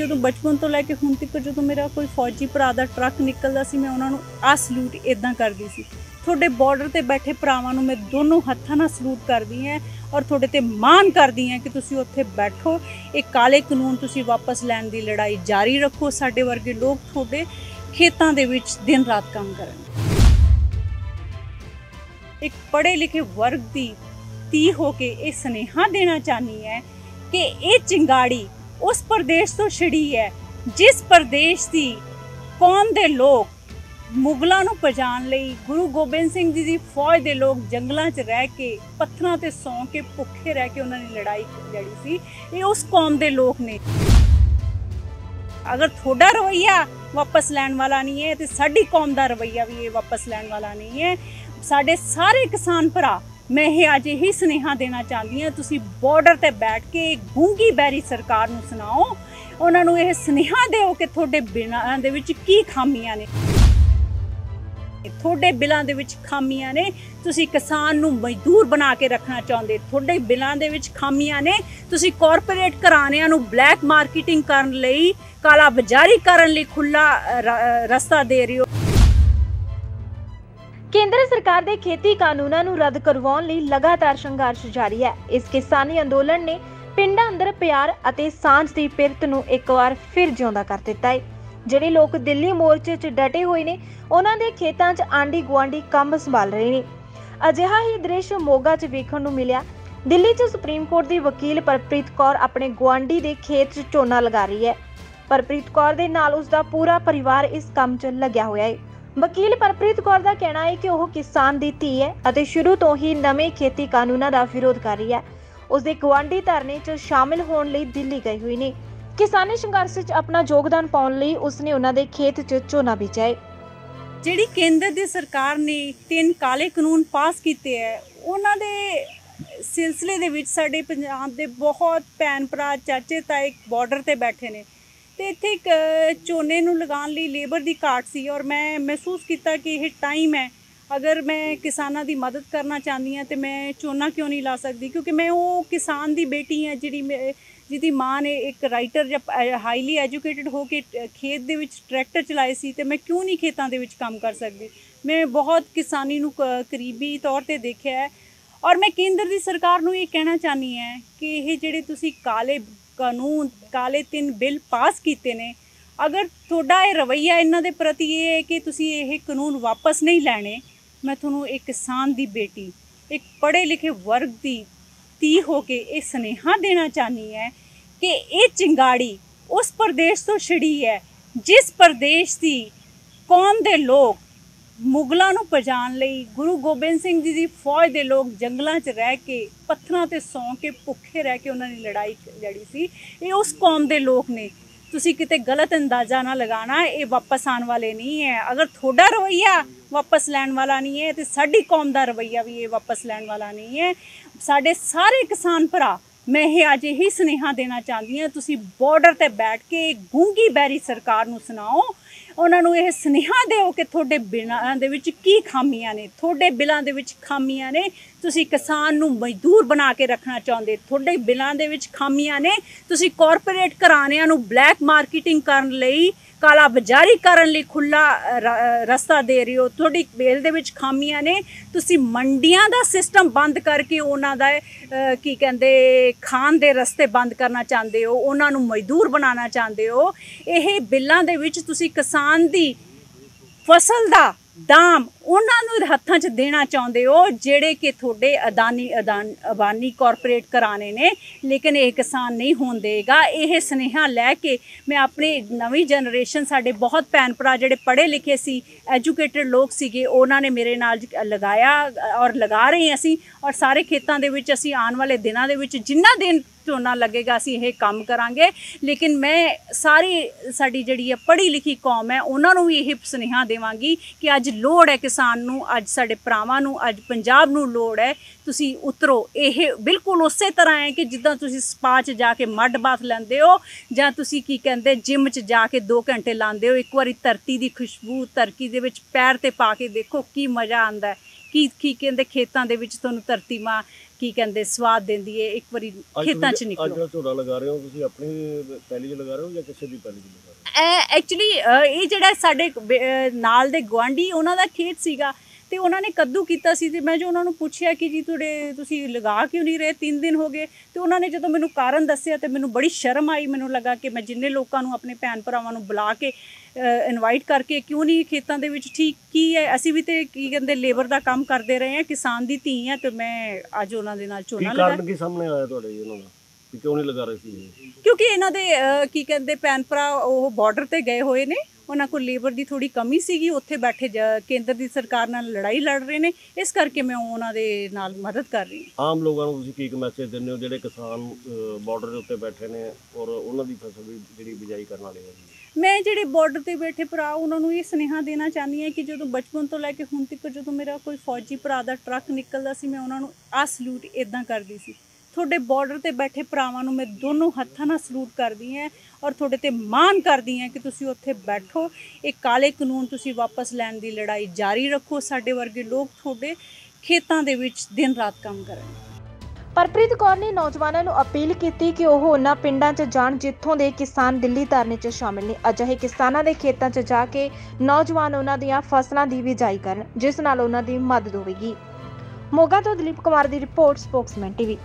ਜਦੋਂ ਬਚਪਨ ਤੋਂ ਲੈ ਕੇ ਹੁਣ ਤੱਕ ਜਦੋਂ ਮੇਰਾ ਕੋਈ ਫੌਜੀ ਭਰਾ ਦਾ ਟਰੱਕ ਨਿਕਲਦਾ ਸੀ, ਮੈਂ ਉਹਨਾਂ ਨੂੰ ਆ ਸਲੂਟ ਇਦਾਂ ਕਰਦੀ ਸੀ। ਤੁਹਾਡੇ ਬਾਰਡਰ ਤੇ ਬੈਠੇ ਭਰਾਵਾਂ ਨੂੰ ਮੈਂ ਦੋਨੋਂ ਹੱਥਾਂ ਨਾਲ ਸਲੂਟ ਕਰਦੀ ਹਾਂ ਔਰ ਤੁਹਾਡੇ ਤੇ ਮਾਣ ਕਰਦੀ ਹਾਂ ਕਿ ਤੁਸੀਂ ਉੱਥੇ ਬੈਠੋ। ਇਹ ਕਾਲੇ ਕਾਨੂੰਨ ਤੁਸੀਂ ਵਾਪਸ ਲੈਣ ਦੀ ਲੜਾਈ ਜਾਰੀ ਰੱਖੋ। ਸਾਡੇ ਵਰਗੇ ਲੋਕ ਤੁਹਾਡੇ ਖੇਤਾਂ ਦੇ ਵਿੱਚ ਦਿਨ ਰਾਤ ਕੰਮ ਕਰਨ। ਇੱਕ ਪੜ੍ਹੇ ਲਿਖੇ ਵਰਗ ਦੀ ਧੀ ਹੋ ਕੇ ਇਹ ਸੁਨੇਹਾ ਦੇਣਾ ਚਾਹਨੀ ਹੈ ਕਿ ਇਹ ਚਿੰਗਾੜੀ ਉਸ ਪ੍ਰਦੇਸ਼ ਤੋਂ ਛਿੜੀ ਹੈ। ਜਿਸ ਪ੍ਰਦੇਸ਼ ਦੀ ਕੌਮ ਦੇ ਲੋਕ ਮੁਗਲਾਂ ਨੂੰ ਪਛਾਣ ਲਈ ਗੁਰੂ ਗੋਬਿੰਦ ਸਿੰਘ ਜੀ ਦੀ ਫੌਜ ਦੇ ਲੋਕ ਜੰਗਲਾਂ 'ਚ ਰਹਿ ਕੇ, ਪੱਥਰਾਂ ਤੇ ਸੌਂ ਕੇ, ਭੁੱਖੇ ਰਹਿ ਕੇ ਉਹਨਾਂ ਨੇ ਲੜਾਈ ਲੜੀ ਸੀ, ਇਹ ਉਸ ਕੌਮ ਦੇ ਲੋਕ ਨੇ। ਅਗਰ ਤੁਹਾਡਾ ਰਵਈਆ ਵਾਪਸ ਲੈਣ ਵਾਲਾ ਨਹੀਂ ਹੈ ਤੇ ਸਾਡੀ ਕੌਮ ਦਾ ਰਵਈਆ ਵੀ ਇਹ ਵਾਪਸ ਲੈਣ ਵਾਲਾ ਨਹੀਂ ਹੈ। ਸਾਡੇ ਸਾਰੇ ਕਿਸਾਨ ਭਰਾ ਮੈਂ ਇਹ ਅੱਜ ਇਹੀ ਸੁਨੇਹਾ ਦੇਣਾ ਚਾਹੁੰਦੀ ਹਾਂ, ਤੁਸੀਂ ਬਾਰਡਰ ਤੇ ਬੈਠ ਕੇ ਗੂੰਗੀ ਬੈਰੀ ਸਰਕਾਰ ਨੂੰ ਸੁਣਾਓ। ਉਹਨਾਂ ਨੂੰ ਇਹ ਸੁਨੇਹਾ ਦਿਓ ਕਿ ਤੁਹਾਡੇ ਬਿਨਾਂ ਦੇ ਵਿੱਚ ਕੀ ਖਾਮੀਆਂ ਨੇ। ਤੁਹਾਡੇ ਬਿੱਲਾਂ ਦੇ ਵਿੱਚ ਖਾਮੀਆਂ ਨੇ, ਤੁਸੀਂ ਕਿਸਾਨ ਨੂੰ ਮਜ਼ਦੂਰ ਬਣਾ ਕੇ ਰੱਖਣਾ ਚਾਹੁੰਦੇ। ਤੁਹਾਡੇ ਬਿੱਲਾਂ ਦੇ ਵਿੱਚ ਖਾਮੀਆਂ ਨੇ, ਤੁਸੀਂ ਕਾਰਪੋਰੇਟ ਘਰਾਣਿਆਂ ਨੂੰ ਬਲੈਕ ਮਾਰਕੀਟਿੰਗ ਕਰਨ ਲਈ, ਕਾਲਾ ਬਾਜ਼ਾਰੀ ਕਰਨ ਲਈ ਖੁੱਲਾ ਰਸਤਾ ਦੇ ਰਹੇ ਹੋ। ਕੇਂਦਰ ਸਰਕਾਰ ਦੇ ਖੇਤੀ ਕਾਨੂੰਨਾਂ ਨੂੰ ਰੱਦ ਕਰਵਾਉਣ ਲਈ ਲਗਾਤਾਰ ਸੰਘਰਸ਼ ਜਾਰੀ ਹੈ। ਇਸ ਕਿਸਾਨੀ ਅੰਦੋਲਨ ਨੇ ਪਿੰਡਾਂ ਅੰਦਰ ਪਿਆਰ ਅਤੇ ਸਾਂਝ ਦੀ ਪਿਰਤ ਨੂੰ ਇੱਕ ਵਾਰ ਫਿਰ ਜਿਉਂਦਾ ਕਰ ਦਿੱਤਾ ਹੈ। ਜਿਹੜੇ ਲੋਕ ਦਿੱਲੀ ਮੋਰਚੇ 'ਚ ਡਟੇ ਹੋਏ ਨੇ, ਉਹਨਾਂ ਦੇ ਖੇਤਾਂ 'ਚ ਆਂਡੀ ਗੁਆਂਢੀ ਕੰਮ ਸੰਭਾਲ ਰਹੇ ਨੇ। ਅਜਿਹਾ ਹੀ ਦ੍ਰਿਸ਼ ਮੋਗਾ 'ਚ ਵੇਖਣ ਨੂੰ ਮਿਲਿਆ। ਦਿੱਲੀ 'ਚ ਸੁਪਰੀਮ ਕੋਰਟ ਦੀ ਵਕੀਲ ਪਰਪ੍ਰੀਤ ਕੌਰ ਆਪਣੇ ਗੁਆਂਢੀ ਦੇ ਖੇਤ 'ਚ ਝੋਨਾ ਲਗਾ ਰਹੀ ਹੈ। ਪਰਪ੍ਰੀਤ ਕੌਰ ਦੇ ਨਾਲ ਉਸ ਦਾ ਪੂਰਾ ਪਰਿਵਾਰ ਇਸ ਕੰਮ 'ਚ ਲੱਗਿਆ ਹੋਇਆ ਹੈ। ਵਕੀਲ ਪਰਪ੍ਰੀਤ ਕੌਰ ਦਾ ਕਹਿਣਾ ਹੈ ਕਿ ਉਹ ਕਿਸਾਨ ਦੀ ਧੀ ਹੈ ਅਤੇ ਸ਼ੁਰੂ ਤੋਂ ਹੀ ਨਵੇਂ ਖੇਤੀ ਕਾਨੂੰਨਾਂ ਦਾ ਵਿਰੋਧ ਕਰ ਰਹੀ ਹੈ। ਉਸ ਦੇ ਗਵਾਂਢੀ ਧਰਨੇ 'ਚ ਸ਼ਾਮਿਲ ਹੋਣ ਲਈ ਦਿੱਲੀ ਗਈ ਹੋਈ ਨੇ। ਕਿਸਾਨੀ ਸੰਘਰਸ਼ 'ਚ ਆਪਣਾ ਯੋਗਦਾਨ ਪਾਉਣ ਲਈ ਉਸਨੇ ਉਹਨਾਂ ਦੇ ਖੇਤ 'ਚ ਝੋਨਾ ਬੀਜਿਆ ਜਿਹੜੀ ਕੇਂਦਰ ਦੀ ਸਰਕਾਰ ਨੇ ਤਿੰਨ ਕਾਲੇ ਕਾਨੂੰਨ ਪਾਸ ਕੀਤੇ ਹੈ, ਉਹਨਾਂ ਦੇ ਸਿਲਸਿਲੇ ਦੇ ਵਿੱਚ ਸਾਡੇ ਪੰਜਾਬ ਦੇ ਬਹੁਤ ਭੈਣ ਭਰਾ, ਚਾਚੇ ਤਾਏ ਬਾਰਡਰ ਤੇ ਬੈਠੇ ਨੇ। ਤੇ ਇੱਥੇ ਇੱਕ ਝੋਨੇ ਨੂੰ ਲਗਾਉਣ ਲਈ ਲੇਬਰ ਦੀ ਘਾਟ ਸੀ ਔਰ ਮੈਂ ਮਹਿਸੂਸ ਕੀਤਾ ਕਿ ਇਹ ਟਾਈਮ ਹੈ। ਅਗਰ ਮੈਂ ਕਿਸਾਨਾਂ ਦੀ ਮਦਦ ਕਰਨਾ ਚਾਹੁੰਦੀ ਹਾਂ ਤੇ ਮੈਂ ਝੋਨਾ ਕਿਉਂ ਨਹੀਂ ਲਾ ਸਕਦੀ? ਕਿਉਂਕਿ ਮੈਂ ਉਹ ਕਿਸਾਨ ਦੀ ਬੇਟੀ ਹਾਂ ਜਿਹੜੀ ਮੇ- ਜਿਹਦੀ ਮਾਂ ਨੇ ਇੱਕ ਰਾਈਟਰ ਜਾਂ ਹਾਈਲੀ ਐਜੂਕੇਟਡ ਹੋ ਕੇ ਖੇਤ ਦੇ ਵਿੱਚ ਟਰੈਕਟਰ ਚਲਾਏ ਸੀ ਤੇ ਮੈਂ ਕਿਉਂ ਨਹੀਂ ਖੇਤਾਂ ਦੇ ਵਿੱਚ ਕੰਮ ਕਰ ਸਕਦੀ? ਮੈਂ ਬਹੁਤ ਕਿਸਾਨੀ ਨੂੰ ਕ- ਕਰੀਬੀ ਤੌਰ ਤੇ ਦੇਖਿਆ ਹੈ। ਔਰ ਮੈਂ ਕੇਂਦਰ ਦੀ ਸਰਕਾਰ ਨੂੰ ਇਹ ਕਹਿਣਾ ਚਾਹਨੀ ਹੈ ਕਿ ਇਹ ਜਿਹੜੇ ਤੁਸੀਂ ਕਾਲੇ ਕਾਨੂੰਨ ਕਾਲੇ ਤਿੰਨ ਬਿੱਲ ਪਾਸ ਕੀਤੇ ਨੇ। ਅਗਰ ਤੁਹਾਡਾ ਇਹ ਰਵਈਆ ਇਹਨਾਂ ਦੇ ਪ੍ਰਤੀ ਇਹ ਹੈ ਕਿ ਤੁਸੀਂ ਇਹ ਕਾਨੂੰਨ ਵਾਪਸ ਨਹੀਂ ਲੈਣੇ, ਮੈਂ ਤੁਹਾਨੂੰ ਇੱਕ ਕਿਸਾਨ ਦੀ ਬੇਟੀ, ਇੱਕ ਪੜ੍ਹੇ ਲਿਖੇ ਵਰਗ ਦੀ ਧੀ ਹੋ ਕੇ ਇਹ ਸੁਨੇਹਾ ਦੇਣਾ ਚਾਹਨੀ ਹੈ ਕਿ ਇਹ ਚਿੰਗਾੜੀ ਉਸ ਪ੍ਰਦੇਸ਼ ਤੋਂ ਛਿੜੀ ਹੈ, ਜਿਸ ਪ੍ਰਦੇਸ਼ ਦੀ ਕੌਮ ਦੇ ਲੋਕ ਮੁਗਲਾਂ ਨੂੰ ਪਛਾਣ ਲਈ ਗੁਰੂ ਗੋਬਿੰਦ ਸਿੰਘ ਜੀ ਦੀ ਫੌਜ ਦੇ ਲੋਕ ਜੰਗਲਾਂ 'ਚ ਰਹਿ ਕੇ, ਪੱਥਰਾਂ ਤੇ ਸੌਂ ਕੇ, ਭੁੱਖੇ ਰਹਿ ਕੇ ਉਹਨਾਂ ਦੀ ਲੜਾਈ ਲੜੀ ਸੀ। ਇਹ ਉਸ ਕੌਮ ਦੇ ਲੋਕ ਨੇ। ਤੁਸੀਂ ਕਿਤੇ ਗਲਤ ਅੰਦਾਜ਼ਾ ਨਾ ਲਗਾਣਾ ਇਹ ਵਾਪਸ ਆਉਣ ਵਾਲੇ ਨਹੀਂ ਹੈ। ਅਗਰ ਤੁਹਾਡਾ ਰਵਈਆ ਵਾਪਸ ਲੈਣ ਵਾਲਾ ਨਹੀਂ ਹੈ, ਤੇ ਸਾਡੀ ਕੌਮ ਦਾ ਰਵਈਆ ਵੀ ਇਹ ਵਾਪਸ ਲੈਣ ਵਾਲਾ ਨਹੀਂ ਹੈ। ਸਾਡੇ ਸਾਰੇ ਕਿਸਾਨ ਭਰਾ, ਮੈਂ ਇਹ ਅੱਜ ਇਹੀ ਸੁਨੇਹਾ ਦੇਣਾ ਚਾਹੁੰਦੀ ਹਾਂ, ਤੁਸੀਂ ਬਾਰਡਰ ਤੇ ਬੈਠ ਕੇ ਗੂੰਗੀ ਬੈਰੀ ਸਰਕਾਰ ਨੂੰ ਸੁਣਾਓ ਉਹਨਾਂ ਨੂੰ ਇਹ ਸੁਨੇਹਾ ਦਿਓ ਕਿ ਤੁਹਾਡੇ ਬਿੱਲਾਂ ਦੇ ਵਿੱਚ ਕੀ ਖਾਮੀਆਂ ਨੇ, ਤੁਹਾਡੇ ਬਿੱਲਾਂ ਦੇ ਵਿੱਚ ਖਾਮੀਆਂ ਨੇ। ਤੁਸੀਂ ਕਿਸਾਨ ਨੂੰ ਮਜ਼ਦੂਰ ਬਣਾ ਕੇ ਰੱਖਣਾ ਚਾਹੁੰਦੇ, ਤੁਹਾਡੇ ਬਿੱਲਾਂ ਦੇ ਵਿੱਚ ਖਾਮੀਆਂ ਨੇ। ਤੁਸੀਂ ਕਾਰਪੋਰੇਟ ਘਰਾਣਿਆਂ ਨੂੰ ਬਲੈਕ ਮਾਰਕੀਟਿੰਗ ਕਰਨ ਲਈ ਕਾਲਾ ਬਾਜ਼ਾਰੀ ਕਰਨ ਲਈ ਖੁੱਲਾ ਰਸਤਾ ਦੇ ਰਹੇ ਹੋ। ਤੁਹਾਡੀ ਬੇਲ ਦੇ ਵਿੱਚ ਖਾਮੀਆਂ ਨੇ। ਤੁਸੀਂ ਮੰਡੀਆਂ ਦਾ ਸਿਸਟਮ ਬੰਦ ਕਰਕੇ ਉਹਨਾਂ ਦਾ ਕੀ ਕਹਿੰਦੇ, ਖਾਣ ਦੇ ਰਸਤੇ ਬੰਦ ਕਰਨਾ ਚਾਹੁੰਦੇ ਹੋ, ਉਹਨਾਂ ਨੂੰ ਮਜ਼ਦੂਰ ਬਣਾਉਣਾ ਚਾਹੁੰਦੇ ਹੋ। ਇਹ ਬਿੱਲਾਂ ਦੇ ਵਿੱਚ ਤੁਸੀਂ ਕਿਸਾਨ ਦੀ ਫਸਲ ਦਾ ਦਾਮ ਉਹਨਾਂ ਨੂੰ ਹੱਥਾਂ 'ਚ ਦੇਣਾ ਚਾਹੁੰਦੇ ਹੋ, ਜਿਹੜੇ ਕਿ ਤੁਹਾਡੇ ਅਦਾਨੀ ਅਦਾਨ, ਅਬਾਨੀ ਕਾਰਪੋਰੇਟ ਘਰਾਣੇ ਨੇ, ਲੇਕਿਨ ਇਹ ਕਿਸਾਨ ਨਹੀਂ ਹੋਣ ਦੇਗਾ ਇਹ ਸੁਨੇਹਾ ਲੈ ਕੇ ਮੈਂ ਆਪਣੀ ਨਵੀਂ ਜਨਰੇਸ਼ਨ ਸਾਡੇ ਬਹੁਤ ਭੈਣ ਭਰਾ ਜਿਹੜੇ ਪੜ੍ਹੇ ਲਿਖੇ ਸੀ ਐਜੂਕੇਟਡ ਲੋਕ ਸੀਗੇ, ਉਹਨਾਂ ਨੇ ਮੇਰੇ ਨਾਲ ਲਗਾਇਆ ਔਰ ਲਗਾ ਰਹੇ ਅਸੀਂ। ਔਰ ਸਾਰੇ ਖੇਤਾਂ ਦੇ ਵਿੱਚ ਅਸੀਂ ਆਉਣ ਵਾਲੇ ਦਿਨਾਂ ਦੇ ਵਿੱਚ ਜਿੰਨਾ ਦਿਨ ਝੋਨਾ ਲੱਗੇਗਾ ਅਸੀਂ ਇਹ ਕੰਮ ਕਰਾਂਗੇ। ਲੇਕਿਨ ਮੈਂ ਸਾਰੀ ਸਾਡੀ ਜਿਹੜੀ ਹੈ ਪੜ੍ਹੀ ਲਿਖੀ ਕੌਮ ਹੈ, ਉਹਨਾਂ ਨੂੰ ਵੀ ਇਹ ਸੁਨੇਹਾ ਦੇਵਾਂਗੀ ਕਿ ਅੱਜ ਅੱਜ ਲੋੜ ਹੈ ਕਿਸਾਨ ਨੂੰ, ਅੱਜ ਸਾਡੇ ਭਰਾਵਾਂ ਨੂੰ, ਅੱਜ ਪੰਜਾਬ ਨੂੰ ਲੋੜ ਹੈ। ਤੁਸੀਂ ਉਤਰੋ। ਇਹ ਬਿਲਕੁਲ ਉਸੇ ਤਰ੍ਹਾਂ ਹੈ ਕਿ ਜਿੱਦਾਂ ਤੁਸੀਂ ਸਪਾ 'ਚ ਜਾ ਕੇ ਮੱਡ ਬਾਥ ਲੈਂਦੇ ਹੋ, ਜਾਂ ਤੁਸੀਂ ਕੀ ਕਹਿੰਦੇ ਜਿਮ 'ਚ ਜਾ ਕੇ 2 ਘੰਟੇ ਲਾਉਂਦੇ ਹੋ, ਇੱਕ ਵਾਰੀ ਧਰਤੀ ਦੀ ਖੁਸ਼ਬੂ ਧਰਤੀ ਦੇ ਵਿੱਚ ਪੈਰ ਤੇ ਪਾ ਕੇ ਦੇਖੋ ਕੀ ਮਜ਼ਾ ਆਉਂਦਾ ਹੈ। ਕੀ ਕੀ ਕਹਿੰਦੇ ਖੇਤਾਂ ਦੇ ਵਿੱਚ ਤੁਹਾਨੂੰ ਧਰਤੀ ਮਾਂ ਕੀ ਕਹਿੰਦੇ ਸਵਾਦ ਦਿੰਦੀ ਹੈ ਇੱਕ ਵਾਰੀ ਖੇਤਾਂ 'ਚ ਤੁਸੀਂ- ਅੱਜ ਨਿਕਲੋ ਜਿਹੜਾ ਝੋਨਾ ਲਗਾ ਰਹੇ ਹੋ ਤੁਸੀਂ ਆਪਣੀ ਪਹਿਲੀ 'ਚ ਲਗਾ ਰਹੇ ਹੋ ਜਾਂ ਕਿਸੇ ਦੀ ਪਹਿਲੀ 'ਚ ਲਗਾ ਰਹੇ ਹੋ? ਐਕਚੁਅਲੀ ਇਹ ਜਿਹੜਾ ਸਾਡੇ ਨਾਲ ਦੇ ਗਵਾਂਢੀ ਉਹਨਾਂ ਦਾ ਖੇਤ ਸੀਗਾ। ਤੇ ਉਹਨਾਂ ਨੇ ਕੱਦੂ ਕੀਤਾ ਸੀ ਤੇ ਮੈਂ ਜੋ ਉਹਨਾਂ ਨੂੰ ਪੁੱਛਿਆ ਕਿ ਜੀ ਤੁਹਾਡੇ ਤੁਸੀਂ ਲਗਾ ਕਿਉਂ ਨਹੀਂ ਰਹੇ? 3 ਦਿਨ ਹੋ ਗਏ ਤੇ ਉਹਨਾਂ ਨੇ ਜਦੋਂ ਮੈਨੂੰ ਕਾਰਨ ਦੱਸਿਆ ਤੇ ਮੈਨੂੰ ਬੜੀ ਸ਼ਰਮ ਆਈ। ਮੈਨੂੰ ਲੱਗਾ ਕਿ ਮੈਂ ਜਿੰਨੇ ਲੋਕਾਂ ਨੂੰ ਆਪਣੇ ਭੈਣ ਭਰਾਵਾਂ ਨੂੰ ਬੁਲਾ ਕੇ ਇਨਵਾਈਟ ਕਰਕੇ ਕਿਉਂ ਨਹੀਂ ਖੇਤਾਂ ਦੇ ਵਿੱਚ ਠੀਕ ਕੀ ਹੈ? ਅਸੀਂ ਵੀ ਤੇ ਕੀ ਕਹਿੰਦੇ ਲੇਬਰ ਦਾ ਕੰਮ ਕਰਦੇ ਰਹੇ ਹਾਂ ਕਿਸਾਨ ਦੀ ਧੀ ਹਾਂ ਤੇ ਮੈਂ ਅੱਜ ਉਹਨਾਂ ਦੇ ਨਾਲ ਕੀ ਝੋਨਾ ਲਗਾ ਕਾਰਨ ਕੀ ਸਾਹਮਣੇ ਆਇਆ ਤੁਹਾਡੇ ਜੀ ਉਹਨਾਂ ਦਾ? ਕਿ ਕਿਉਂ ਨਹੀਂ ਲਗਾ ਰਹੇ ਸੀ? ਕਿਉਂਕਿ ਇਹਨਾਂ ਦੇ ਕੀ ਕਹਿੰਦੇ ਭੈਣ ਭਰਾ ਉਹ ਬਾਰਡਰ ਤੇ ਗਏ ਹੋਏ ਨੇ। ਉਹਨਾਂ ਕੋਲ ਲੇਬਰ ਦੀ ਥੋੜੀ ਕਮੀ ਸੀਗੀ। ਉੱਥੇ ਬੈਠੇ ਕੇਂਦਰ ਦੀ ਸਰਕਾਰ ਨਾਲ ਲੜਾਈ ਲੜ ਰਹੇ ਨੇ। ਇਸ ਕਰਕੇ ਮੈਂ ਉਹਨਾਂ ਦੇ ਨਾਲ ਮਦਦ ਕਰ ਰਹੀ ਹਾਂ। ਆਮ ਲੋਕਾਂ ਨੂੰ ਤੁਸੀਂ ਕੀ ਮੈਸੇਜ ਦਿੰਦੇ ਹੋ? ਜਿਹੜੇ ਕਿਸਾਨ ਬਾਰਡਰ ਦੇ ਉੱਤੇ ਬੈਠੇ ਨੇ ਔਰ ਉਹਨਾਂ ਦੀ ਫਸਲ ਦੀ ਜਿਹੜੀ ਬਿਜਾਈ ਕਰਨ ਵਾਲੇ ਜੀ ਮੈਂ ਜਿਹੜੇ ਬਾਰਡਰ ਤੇ ਬੈਠੇ ਭਰਾ ਉਹਨਾਂ ਨੂੰ ਇਹ ਸੁਨੇਹਾ ਦੇਣਾ ਚਾਹੁੰਦੀ ਹਾਂ ਕਿ ਜਦੋਂ ਬਚਪਨ ਤੋਂ ਲੈ ਕੇ ਹੁਣ ਤੱਕ ਜਦੋਂ ਮੇਰਾ ਕੋਈ ਫੌਜੀ ਭਰਾ ਦਾ ਟਰੱਕ ਨਿਕਲਦਾ ਸੀ ਮੈਂ ਉਹਨਾਂ ਨੂੰ ਆ ਸਲੂਟ ਇਦਾਂ ਕਰਦੀ ਸੀ। ਤੁਹਾਡੇ ਬਾਰਡਰ ਤੇ ਬੈਠੇ ਭਰਾਵਾਂ ਨੂੰ ਮੈਂ ਦੋਨੋਂ ਹੱਥਾਂ ਨਾਲ ਸਲੂਟ ਕਰਦੀ ਹਾਂ ਔਰ ਤੁਹਾਡੇ ਤੇ ਮਾਣ ਕਰਦੀ ਹਾਂ ਕਿ ਤੁਸੀਂ ਉੱਥੇ ਬੈਠੋ। ਇਹ ਕਾਲੇ ਕਾਨੂੰਨ ਤੁਸੀਂ ਵਾਪਸ ਲੈਣ ਦੀ ਲੜਾਈ ਜਾਰੀ ਰੱਖੋ। ਸਾਡੇ ਵਰਗੇ ਲੋਕ ਤੁਹਾਡੇ ਖੇਤਾਂ ਦੇ ਵਿੱਚ ਦਿਨ ਰਾਤ ਕੰਮ ਕਰਨ। ਪਰਪ੍ਰੀਤ ਕੌਰ ਨੇ ਨੌਜਵਾਨਾਂ ਨੂੰ ਅਪੀਲ ਕੀਤੀ ਕਿ ਉਹ ਉਹਨਾਂ ਪਿੰਡਾਂ 'ਚ ਜਾਣ ਜਿੱਥੋਂ ਦੇ ਕਿਸਾਨ ਦਿੱਲੀ ਧਰਨੇ 'ਚ ਸ਼ਾਮਿਲ ਨੇ। ਅਜਿਹੇ ਕਿਸਾਨਾਂ ਦੇ ਖੇਤਾਂ 'ਚ ਜਾ ਕੇ ਨੌਜਵਾਨ ਉਹਨਾਂ ਦੀਆਂ ਫਸਲਾਂ ਦੀ ਬਿਜਾਈ ਕਰਨ, ਜਿਸ ਨਾਲ ਉਹਨਾਂ ਦੀ ਮਦਦ ਹੋਵੇਗੀ। ਮੋਗਾ ਤੋਂ ਦਲੀਪ ਕੁਮਾਰ ਦੀ ਰਿਪੋਰਟ, ਸਪੋਕਸਮੈਨ ਟੀਵੀ।